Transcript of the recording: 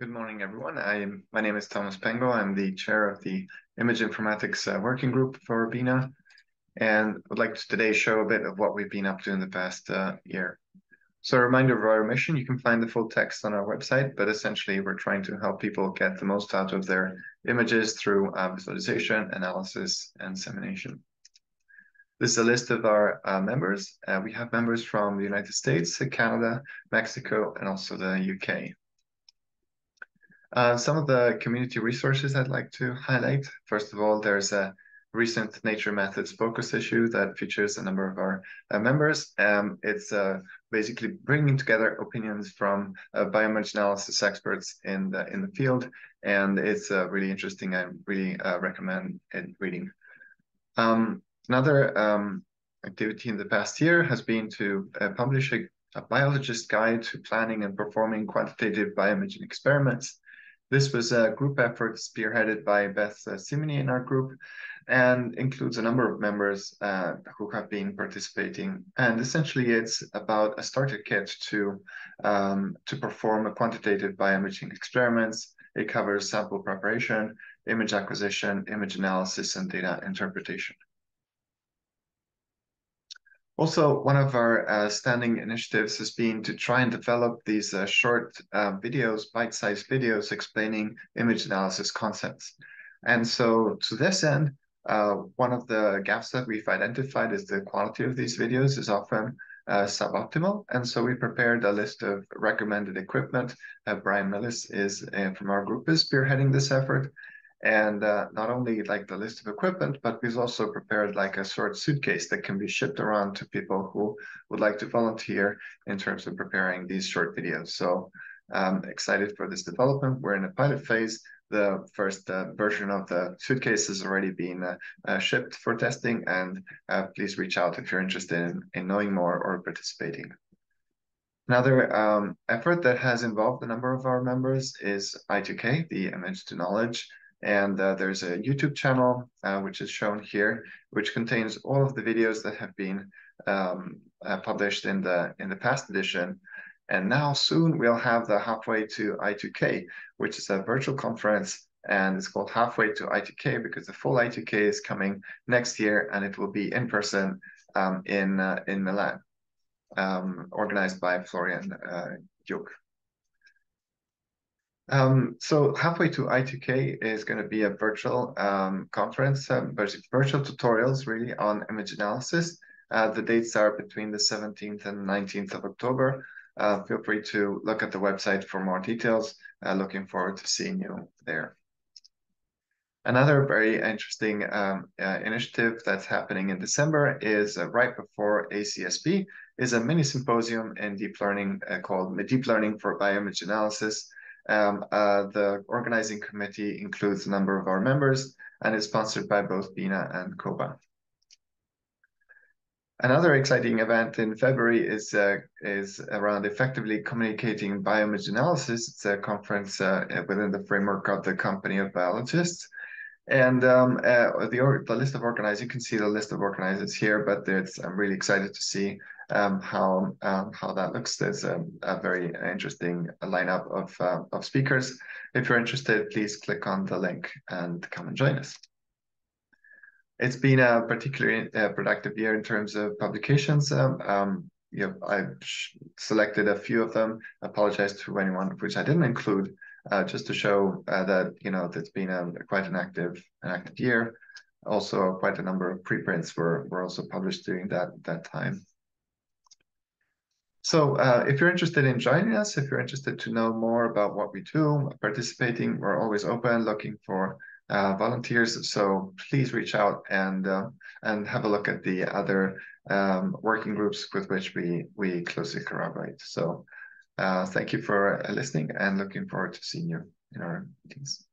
Good morning, everyone. I'm, my name is Thomas Pengo. I'm the chair of the Image Informatics uh, Working Group for BINA, and would like to today show a bit of what we've been up to in the past uh, year. So a reminder of our mission, you can find the full text on our website, but essentially we're trying to help people get the most out of their images through uh, visualization, analysis, and dissemination. This is a list of our uh, members. Uh, we have members from the United States, Canada, Mexico, and also the UK. Uh, some of the community resources I'd like to highlight. First of all, there's a recent Nature Methods focus issue that features a number of our uh, members. Um, it's uh, basically bringing together opinions from uh, analysis experts in the in the field, and it's uh, really interesting. I really uh, recommend it reading. Um, another um, activity in the past year has been to publish a, a biologist guide to planning and performing quantitative bioimaging experiments. This was a group effort spearheaded by Beth Cimini in our group and includes a number of members uh, who have been participating. And essentially, it's about a starter kit to, um, to perform a quantitative bioimaging experiments. It covers sample preparation, image acquisition, image analysis, and data interpretation. Also, one of our uh, standing initiatives has been to try and develop these uh, short uh, videos, bite-sized videos explaining image analysis concepts. And so to this end, uh, one of the gaps that we've identified is the quality of these videos is often uh, suboptimal. And so we prepared a list of recommended equipment. Uh, Bryan Millis is from our group is spearheading this effort and uh, not only like the list of equipment, but we've also prepared like a short suitcase that can be shipped around to people who would like to volunteer in terms of preparing these short videos. So I'm excited for this development. We're in a pilot phase. The first uh, version of the suitcase has already been uh, uh shipped for testing, and uh, please reach out if you're interested in, in knowing more or participating. Another um, effort that has involved a number of our members is I2K, the Image to Knowledge and uh, there's a YouTube channel, uh, which is shown here, which contains all of the videos that have been um, uh, published in the in the past edition. And now soon we'll have the Halfway to I2K, which is a virtual conference and it's called Halfway to I2K because the full I2K is coming next year and it will be in person um, in uh, in Milan, um, organized by Florian uh, um, so halfway to I2K is going to be a virtual um, conference, um, virtual tutorials really on image analysis. Uh, the dates are between the 17th and 19th of October. Uh, feel free to look at the website for more details. Uh, looking forward to seeing you there. Another very interesting um, uh, initiative that's happening in December is uh, right before ASCB is a mini symposium in deep learning uh, called Deep Learning for Bioimage Analysis. Um, uh, the organizing committee includes a number of our members and is sponsored by both BINA and COBA. Another exciting event in February is uh, is around effectively communicating bioimage analysis. It's a conference uh, within the framework of the Company of Biologists. And um, uh, the, the list of organizers, you can see the list of organizers here, but I'm really excited to see um, how um, how that looks. There's a, a very interesting lineup of uh, of speakers. If you're interested, please click on the link and come and join us. It's been a particularly uh, productive year in terms of publications. Um, um, you know, I selected a few of them. Apologize to anyone which I didn't include, uh, just to show uh, that you know it's been a, quite an active an active year. Also, quite a number of preprints were were also published during that that time. So uh, if you're interested in joining us, if you're interested to know more about what we do, participating, we're always open, looking for uh, volunteers. So please reach out and uh, and have a look at the other um, working groups with which we we closely collaborate. So Uh, thank you for uh, listening and looking forward to seeing you in our meetings.